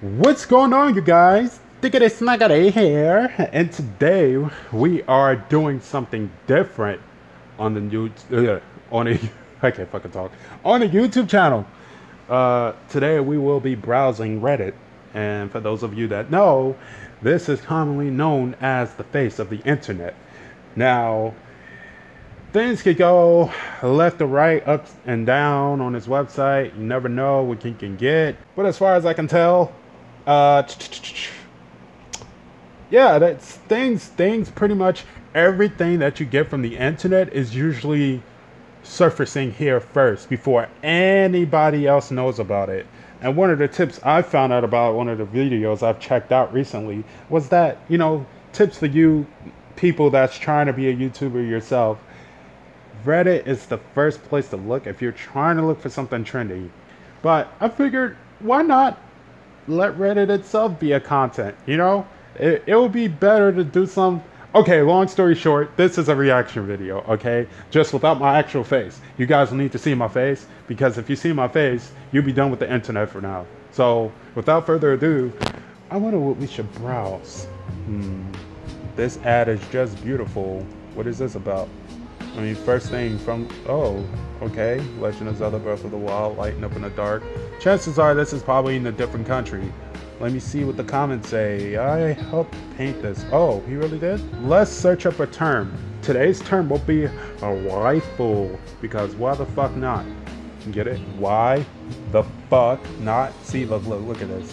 What's going on, you guys? Diggity Sniggity here, and today we are doing something different on the new uh, on a I can't fucking talk on the YouTube channel. Uh, today we will be browsing Reddit, and for those of you that know, this is commonly known as the face of the internet. Now, things could go left or right, up and down on his website. You never know what you can get. But as far as I can tell, uh, yeah, that's things. Things pretty much everything that you get from the internet is usually surfacing here first before anybody else knows about it. And one of the tips I found out about one of the videos I've checked out recently was that, you know, tips for you people that's trying to be a YouTuber yourself. Reddit is the first place to look if you're trying to look for something trendy. But I figured, why not let Reddit itself be a content, you know? It, it would be better to do some Okay, long story short, this is a reaction video, okay? Just without my actual face. You guys will need to see my face because if you see my face, you'll be done with the internet for now. So, without further ado, I wonder what we should browse. Hmm. This ad is just beautiful. What is this about? I mean, first thing from, oh, okay. Legend of Zelda Breath of the Wild, lighting up in the dark. Chances are this is probably in a different country. Let me see what the comments say. I helped paint this. Oh, he really did? Let's search up a term. Today's term will be a waifu. Because why the fuck not? Get it? Why the fuck not? See, look, look, look at this.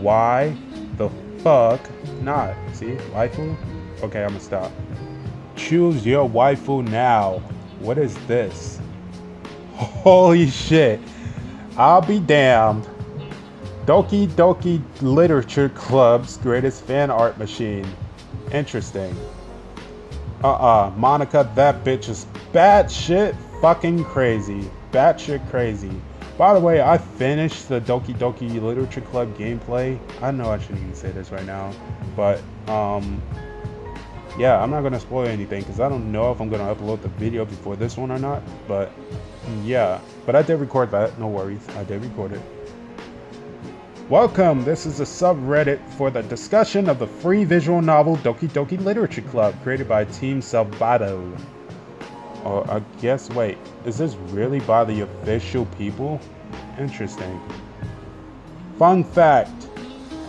Why the fuck not? See, waifu? Okay, I'm gonna stop. Choose your waifu now. What is this? Holy shit. I'll be damned. Doki Doki Literature Club's greatest fan art machine. Interesting. Uh-uh, Monika, that bitch is bad shit fucking crazy. Bad shit crazy. By the way, I finished the Doki Doki Literature Club gameplay. I know I shouldn't even say this right now, but um, yeah, I'm not gonna spoil anything because I don't know if I'm gonna upload the video before this one or not. But yeah, but I did record that. No worries, I did record it. Welcome! This is a subreddit for the discussion of the free visual novel Doki Doki Literature Club, created by Team Salvato. Oh, I guess, wait, is this really by the official people? Interesting. Fun fact,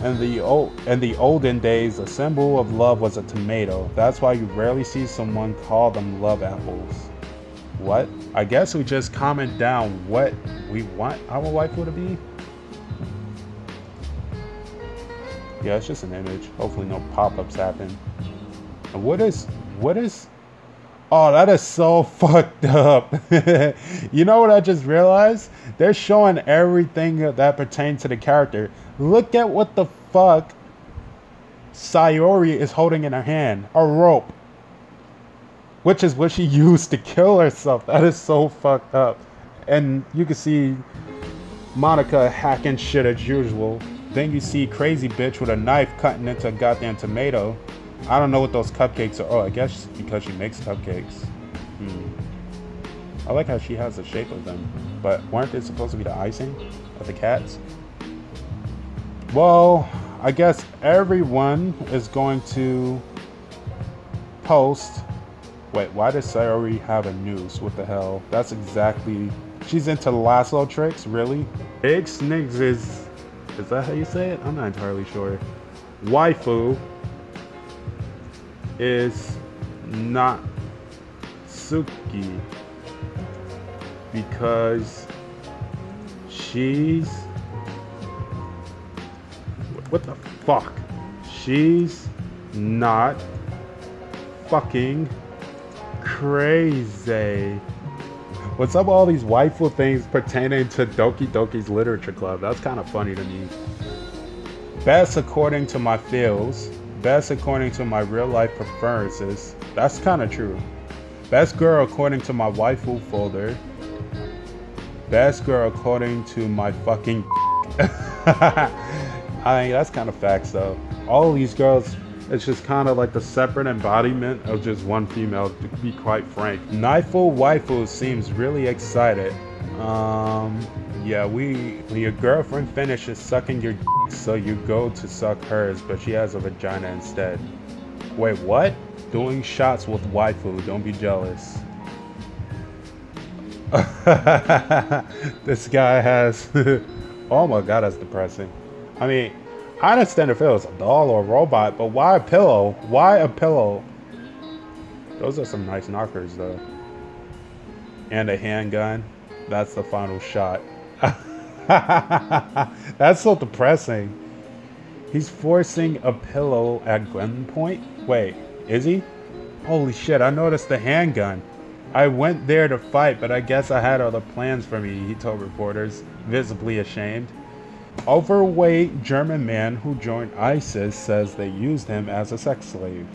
in the, old, in the olden days, a symbol of love was a tomato. That's why you rarely see someone call them love apples. What? I guess we just comment down what we want our waifu to be? Yeah, it's just an image. Hopefully no pop-ups happen. And what is, what is, oh, that is so fucked up. you know what I just realized? They're showing everything that pertains to the character. Look at what the fuck Sayori is holding in her hand. A rope. Which is what she used to kill herself. That is so fucked up. And you can see Monika hacking shit as usual. Then you see crazy bitch with a knife cutting into a goddamn tomato. I don't know what those cupcakes are. Oh, I guess because she makes cupcakes. Hmm. I like how she has the shape of them. But weren't they supposed to be the icing of the cats? Well, I guess everyone is going to post. Wait, why does Sayori have a noose? What the hell? That's exactly. She's into lasso tricks, really? Big Snigs is is that how you say it? I'm not entirely sure. Waifu is not Suki because she's what the fuck? She's not fucking crazy. What's up all these waifu things pertaining to Doki Doki's Literature Club? That's kind of funny to me. Best according to my feels. Best according to my real life preferences. That's kind of true. Best girl according to my waifu folder. Best girl according to my fucking. I mean, that's kind of facts though. All these girls it's just kind of like the separate embodiment of just one female, to be quite frank. Knifeful Waifu seems really excited. Um, yeah, we when your girlfriend finishes sucking your so you go to suck hers, but she has a vagina instead. Wait, what? Doing shots with waifu, don't be jealous. this guy has oh my god, that's depressing. I mean, I understand if it was a doll or a robot, but why a pillow? Why a pillow? Those are some nice knockers though. And a handgun. That's the final shot. That's so depressing. He's forcing a pillow at gunpoint? Wait, is he? Holy shit, I noticed the handgun. I went there to fight, but I guess I had other plans for me, he told reporters, visibly ashamed. Overweight German man who joined ISIS says they used him as a sex slave.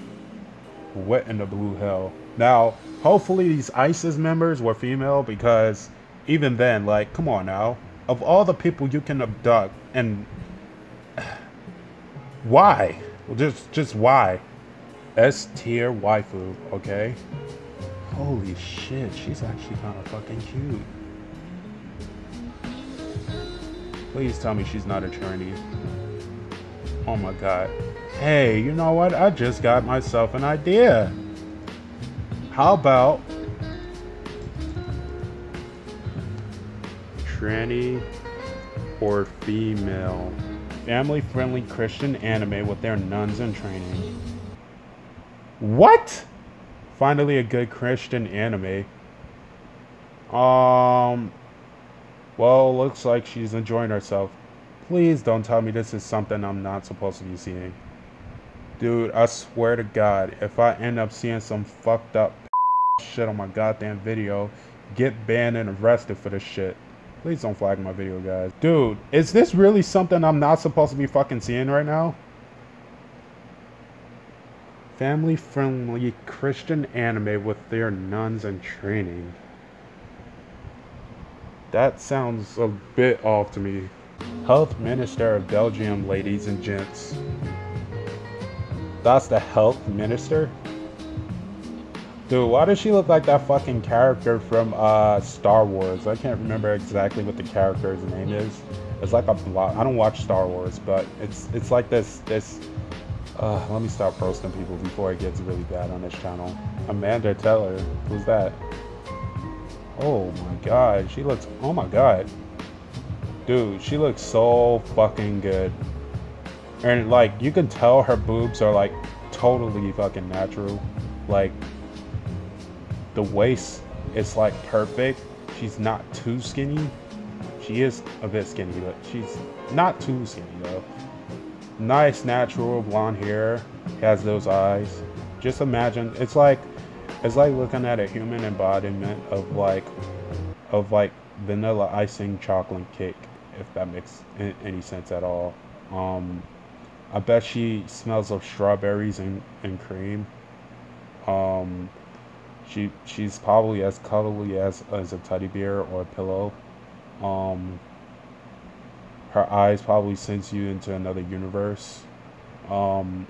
What in the blue hell? Now, hopefully these ISIS members were female because even then, like, come on now. Of all the people you can abduct, and why? Just, just why? S tier waifu, okay? Holy shit, she's actually kind of fucking cute. Please tell me she's not a tranny. Oh my god. Hey, you know what? I just got myself an idea. How about tranny or female. Family friendly Christian anime with their nuns in training. What? Finally, a good Christian anime. Um. Well, looks like she's enjoying herself. Please don't tell me this is something I'm not supposed to be seeing. Dude, I swear to God, if I end up seeing some fucked up shit on my goddamn video, get banned and arrested for this shit. Please don't flag my video, guys. Dude, is this really something I'm not supposed to be fucking seeing right now? Family-friendly Christian anime with their nuns in training. That sounds a bit off to me. Health Minister of Belgium, ladies and gents. That's the health minister? Dude, why does she look like that fucking character from uh, Star Wars? I can't remember exactly what the character's name is. It's like a block. I don't watch Star Wars, but it's it's like this this. Uh, let me stop roasting people before it gets really bad on this channel. Amanda Teller, who's that? Oh my god, she looks. Oh my god, dude, she looks so fucking good. And like, you can tell her boobs are like totally fucking natural. Like, the waist is like perfect. She's not too skinny. She is a bit skinny, but she's not too skinny though. Nice natural blonde hair. Has those eyes. Just imagine it's like it's like looking at a human embodiment of like of like vanilla icing chocolate cake, if that makes any sense at all. Um, I bet she smells of strawberries and, and cream. Um, she she's probably as cuddly as as a teddy bear or a pillow. Um, her eyes probably sends you into another universe. Um,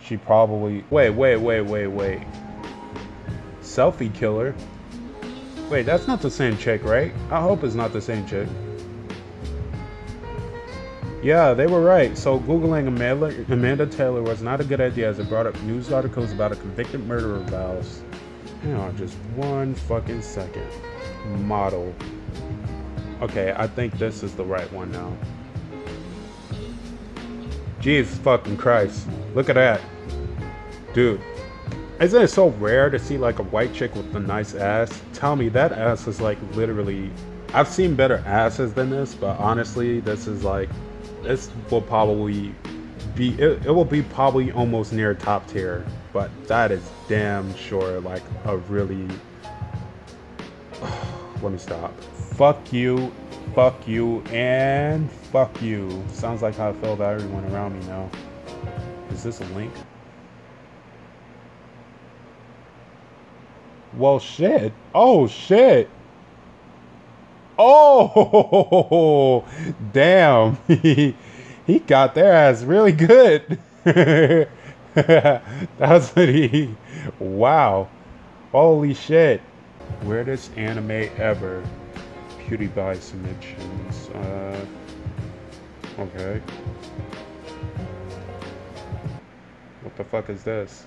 she probably wait wait wait wait wait. Selfie killer. Wait, that's not the same chick, right? I hope it's not the same chick. Yeah, they were right. So Googling Amanda, Amanda Taylor was not a good idea as it brought up news articles about a convicted murderer vows. Hang on just one fucking second. Model. Okay, I think this is the right one now. Jesus fucking Christ. Look at that. Dude. Isn't it so rare to see like a white chick with a nice ass? Tell me that ass is like literally I've seen better asses than this, but honestly, this is like this will probably be it, it will be probably almost near top tier but that is damn sure like a really let me stop. Fuck you fuck you and fuck you. Sounds like how i feel about everyone around me now is this a link? Well shit. Oh shit Oh, damn. He, got their ass really good. That's what he. Wow. Holy shit. Weirdest anime ever. cutie pie submissions. Uh, okay. What the fuck is this?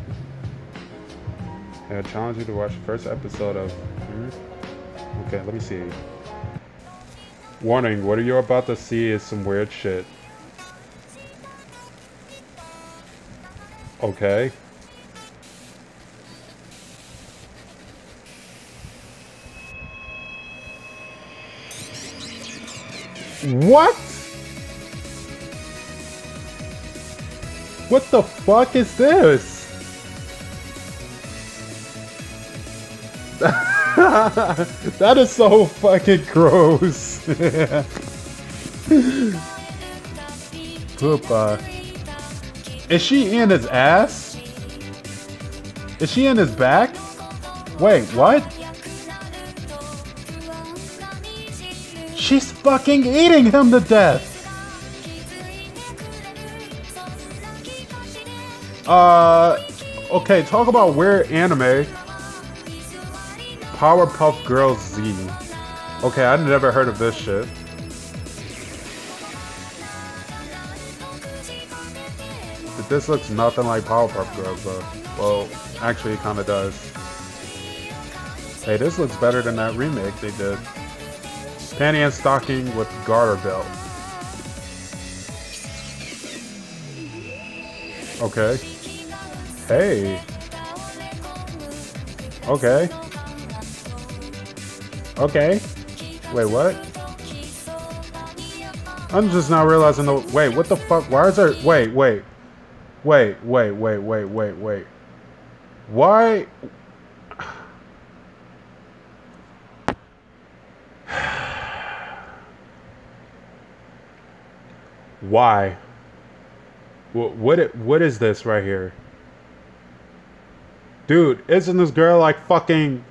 I challenge you to watch the first episode of. hmm? Okay, let me see. Warning: What you're about to see is some weird shit. Okay. What? What the fuck is this? that is so fucking gross. Poopa. Is she in his ass? Is she in his back? Wait, what? She's fucking eating him to death. Uh, okay, talk about weird anime. Powerpuff Girls Z. Okay, I never heard of this shit. This looks nothing like Powerpuff Girls, though. Well, actually, it kind of does. Hey, this looks better than that remake they did. Panty and stocking with garter belt. Okay. Hey. Okay. Okay. Wait, what? I'm just not realizing the. Wait, what the fuck? Why is there. Wait, wait. Wait, wait, wait, wait, wait, wait. Why. Why? What, what, what is this right here? Dude, isn't this girl like fucking.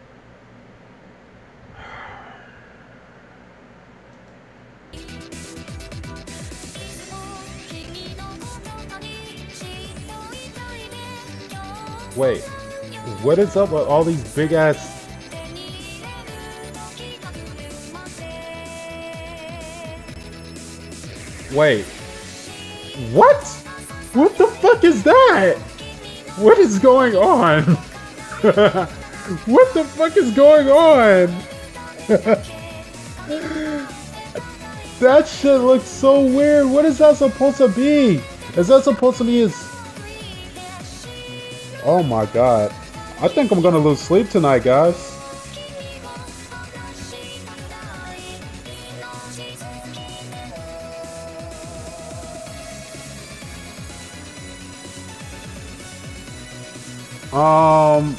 Wait, what is up with all these big ass. Wait. What? What the fuck is that? What is going on? what the fuck is going on? that shit looks so weird. What is that supposed to be? Is that supposed to be his. Oh my god. I think I'm gonna lose sleep tonight, guys. Um.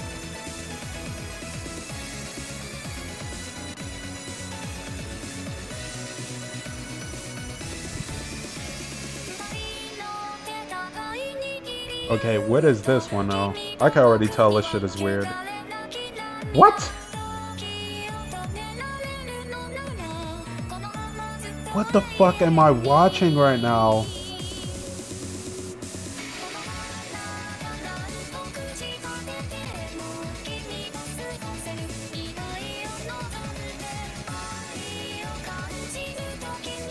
Okay, what is this one though? I can already tell this shit is weird. What? What the fuck am I watching right now?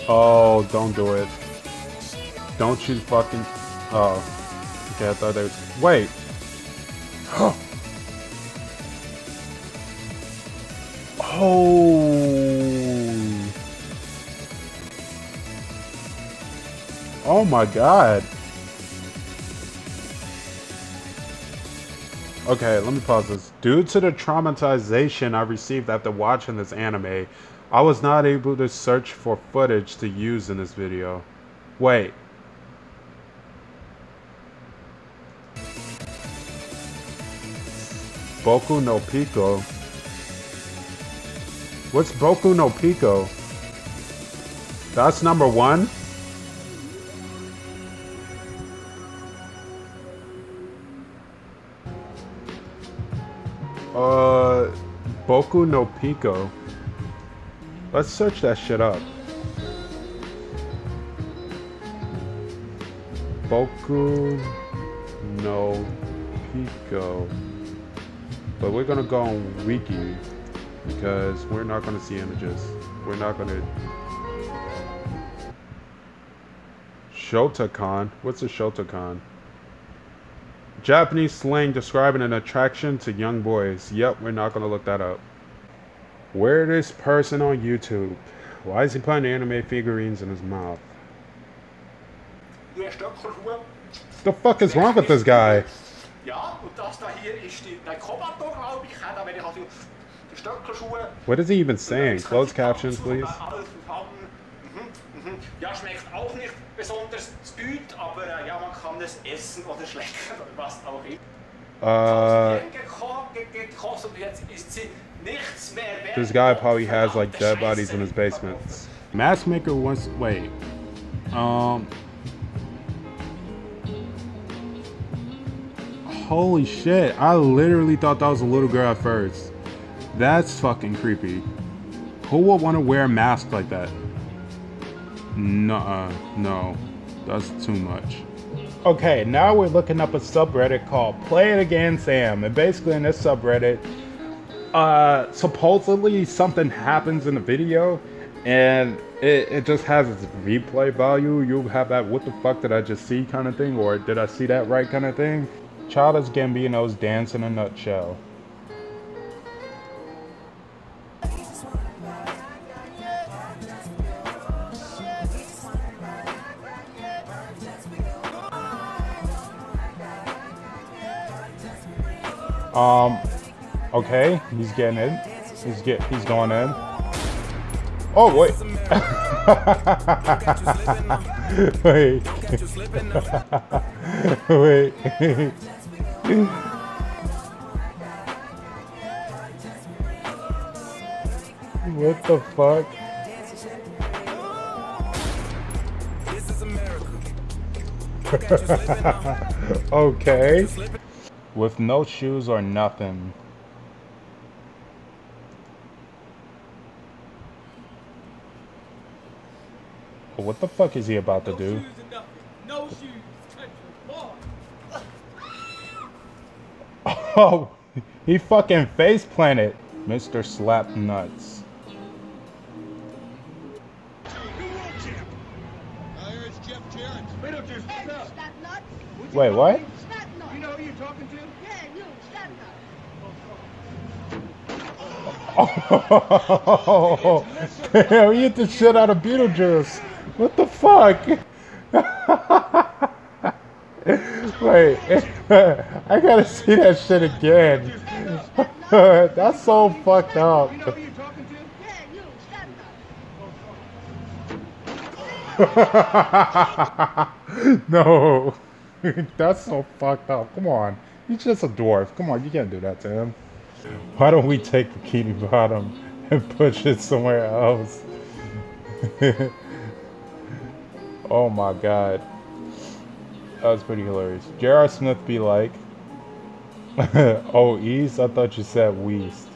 Oh, don't do it. Don't you fucking. Oh. Thought there was. Wait! oh! Oh my god! Okay, let me pause this. Due to the traumatization I received after watching this anime, I was not able to search for footage to use in this video. Wait. Boku no Pico. What's Boku no Pico? That's number one? Uh, Boku no Pico. Let's search that shit up. Boku no Pico. But we're gonna go on Wiki because we're not gonna see images. We're not gonna. Shotacon? What's a Shotacon? Japanese slang describing an attraction to young boys. Yep, we're not gonna look that up. Where this person on YouTube? Why is he putting anime figurines in his mouth? The fuck is wrong with this guy? Und das da hier What is he even saying? Closed captions, please. Alles zusammen. Mhm, mhm. Ja, schmeckt auch nicht besonders gut, aber äh, ja, man kann es essen oder schlecken oder was auch immer. Uh, Sie hat geko- ge- gekostet und jetzt ist sie nichts mehr wert. this guy probably has like dead bodies in his basement. Maskmaker wants. Wait. Um. Holy shit! I literally thought that was a little girl at first. That's fucking creepy. Who would want to wear a mask like that? Nuh-uh, no. That's too much. Okay, now we're looking up a subreddit called Play It Again Sam. And basically in this subreddit, uh, supposedly something happens in the video and it, it just has its replay value. You'll have that what the fuck did I just see kind of thing or did I see that right kind of thing. Childish Gambino's Dance in a Nutshell. Um, okay, he's getting in. He's get he's going in. Oh wait. wait. wait. what the fuck? okay. With no shoes or nothing. What the fuck is he about to do? Oh, he fucking face planted. Mr. Slap Nuts. Wait, what? You know who you're talking to? Yeah, you. That nuts. Oh, damn, he hit the shit out of Beetlejuice. What the fuck? Wait, I gotta see that shit again. That's so fucked up. No, that's so fucked up. Come on, he's just a dwarf. Come on, you can't do that to him. Why don't we take Bikini Bottom and push it somewhere else? oh my god, that was pretty hilarious. J.R. Smith be like, "Oh, East? I thought you said Weast."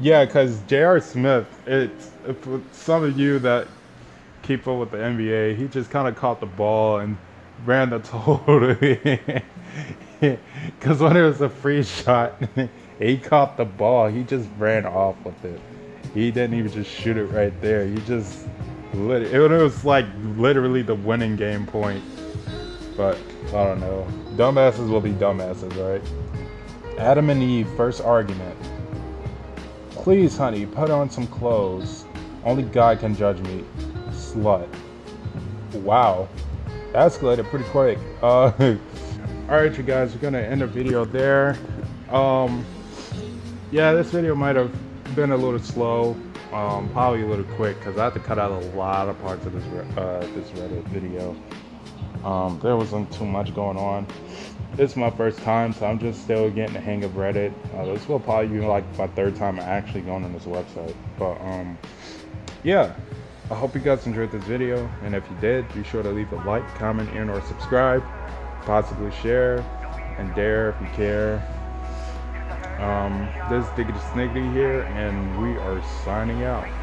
Yeah, because J.R. Smith, it's for some of you that keep up with the NBA, he just kind of caught the ball and ran the total. Because when it was a free shot, he caught the ball. He just ran off with it. He didn't even just shoot it right there. He just it. Was like literally the winning game point. But I don't know. Dumbasses will be dumbasses, right? Adam and Eve, first argument. Please, honey, put on some clothes. Only God can judge me. Slut. Wow. That escalated pretty quick. Uh, Alright, you guys, we're gonna end the video there. Um, yeah, this video might have been a little slow. Um, probably a little quick because I had to cut out a lot of parts of this uh, this Reddit video. Um, there wasn't too much going on. Is my first time, so I'm just still getting the hang of Reddit. Uh, this will probably be like my third time actually going on this website. But um, yeah, I hope you guys enjoyed this video, and if you did, be sure to leave a like, comment, and or subscribe. Possibly share and dare if you care. Um, this is Diggity Sniggity here, and we are signing out.